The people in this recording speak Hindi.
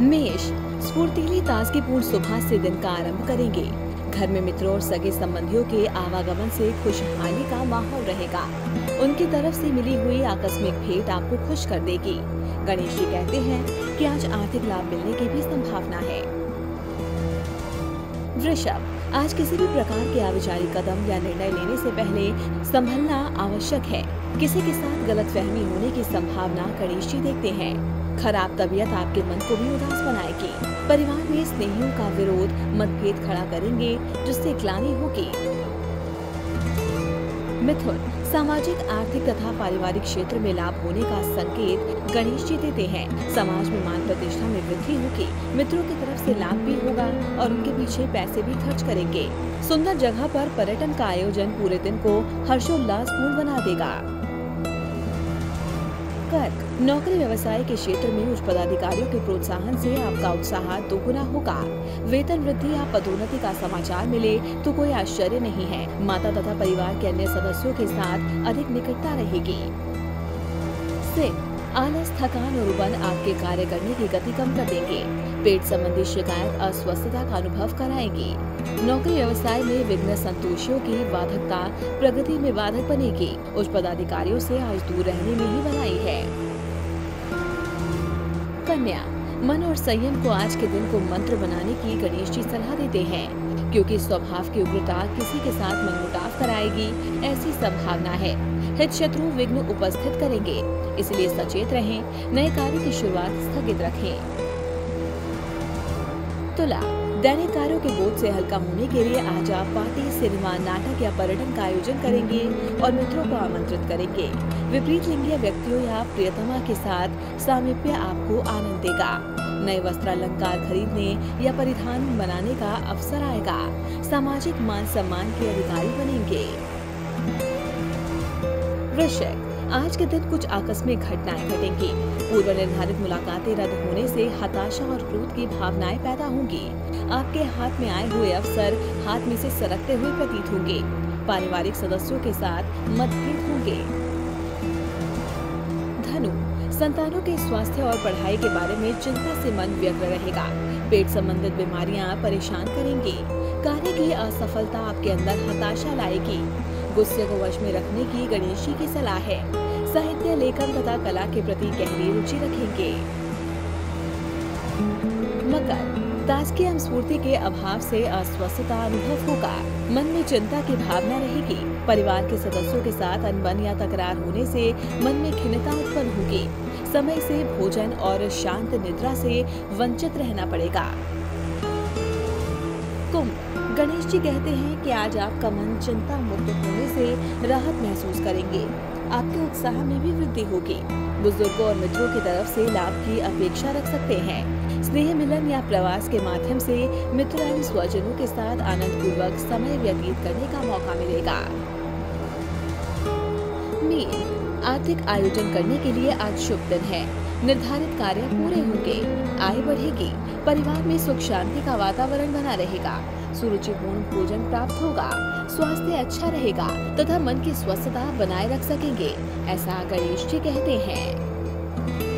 मेष, स्फूर्तिली ताजगीपूर्ण सुबह से दिन का आरंभ करेंगे। घर में मित्रों और सगे संबंधियों के आवागमन से खुशहाली का माहौल रहेगा। उनकी तरफ़ से मिली हुई आकस्मिक भेंट आपको खुश कर देगी। गणेश जी कहते हैं कि आज आर्थिक लाभ मिलने की भी संभावना है। वृषभ, आज किसी भी प्रकार के अविचारी कदम या निर्णय लेने से पहले संभलना आवश्यक है। किसी के साथ गलतफहमी होने की संभावना गणेश जी देखते हैं। खराब तबीयत आपके मन को भी उदास बनाएगी। परिवार में स्नेहियों का विरोध, मतभेद खड़ा करेंगे, जिससे ग्लानी होगी। मिथुन, सामाजिक, आर्थिक तथा पारिवारिक क्षेत्र में लाभ होने का संकेत गणेश जी देते हैं। समाज में मान प्रतिष्ठा में वृद्धि होगी। मित्रों की तरफ़ से लाभ भी होगा और उनके पीछे पैसे भी खर्च करेंगे। सुंदर जगह पर पर्यटन का आयोजन पूरे दिन को हर्षोल्लास पूर्ण बना देगा। कर्क नौकरी व्यवसाय के क्षेत्र में उच्च पदाधिकारियों के प्रोत्साहन से आपका उत्साह दोगुना होगा। वेतन वृद्धि या पदोन्नति का समाचार मिले तो कोई आश्चर्य नहीं है। माता तथा परिवार के अन्य सदस्यों के साथ अधिक निकटता रहेगी। आलस, थकान और उबन आपके कार्य करने की गति कम कर देंगे। पेट संबंधी शिकायत अस्वस्थता का अनुभव कराएगी। नौकरी व्यवसाय में विघ्न संतोषियों की बाधकता प्रगति में बाधक बनेगी। उच्च पदाधिकारियों से आज दूर रहने में ही बनाई है। कन्या, मन और संयम को आज के दिन को मंत्र बनाने की गणेश जी सलाह देते हैं। क्योंकि स्वभाव की उग्रता किसी के साथ मनमुटाव कराएगी, ऐसी संभावना है। हित शत्रु विघ्न उपस्थित करेंगे, इसलिए सचेत रहें, नए कार्य की शुरुआत स्थगित रखें। तुला दैनिक कार्यों के बोझ से हल्का होने के लिए आज आप पार्टी, सिनेमा, नाटक या पर्यटन का आयोजन करेंगे और मित्रों को आमंत्रित करेंगे। विपरीत लिंगीय व्यक्तियों या प्रियतमा के साथ सामिप्य आपको आनंद देगा। नए वस्त्र अलंकार खरीदने या परिधान बनाने का अवसर आएगा। सामाजिक मान सम्मान के अधिकारी बनेंगे। आज के दिन कुछ आकस्मिक घटनाएँ घटेंगी। पूर्व निर्धारित मुलाकातें रद्द होने से हताशा और क्रोध की भावनाएँ पैदा होंगी। आपके हाथ में आए हुए अवसर हाथ में से सरकते हुए प्रतीत होंगे। पारिवारिक सदस्यों के साथ मतभेद होंगे। धनु, संतानों के स्वास्थ्य और पढ़ाई के बारे में चिंता से मन व्यग्र रहेगा। पेट संबंधित बीमारियाँ परेशान करेंगी। कार्य की असफलता आपके अंदर हताशा लाएगी। गुस्से को वश में रखने की गणेश जी की सलाह है। साहित्य, लेखन तथा कला के प्रति गहरी रुचि रखेंगे। मकर ताजगी एवं स्फूर्ति के अभाव से अस्वस्थता अनुभव होगा। मन में चिंता की भावना रहेगी। परिवार के सदस्यों के साथ अनबन या तकरार होने से मन में खिन्नता उत्पन्न होगी। समय से भोजन और शांत निद्रा से वंचित रहना पड़ेगा। कुंभ गणेश जी कहते हैं कि आज आपका मन चिंता मुक्त होने से राहत महसूस करेंगे। आपके उत्साह में भी वृद्धि होगी। बुज़ुर्गों और मित्रों की तरफ़ से लाभ की अपेक्षा रख सकते हैं। स्नेह मिलन या प्रवास के माध्यम से मित्र एवं स्वजनों के साथ आनंद पूर्वक समय व्यतीत करने का मौका मिलेगा। आर्थिक आयोजन करने के लिए आज शुभ दिन है। निर्धारित कार्य पूरे होंगे, आय बढ़ेगी, परिवार में सुख शांति का वातावरण बना रहेगा, सुरुचिपूर्ण भोजन प्राप्त होगा, स्वास्थ्य अच्छा रहेगा तथा मन की स्वस्थता बनाए रख सकेंगे, ऐसा गणेश जी कहते हैं।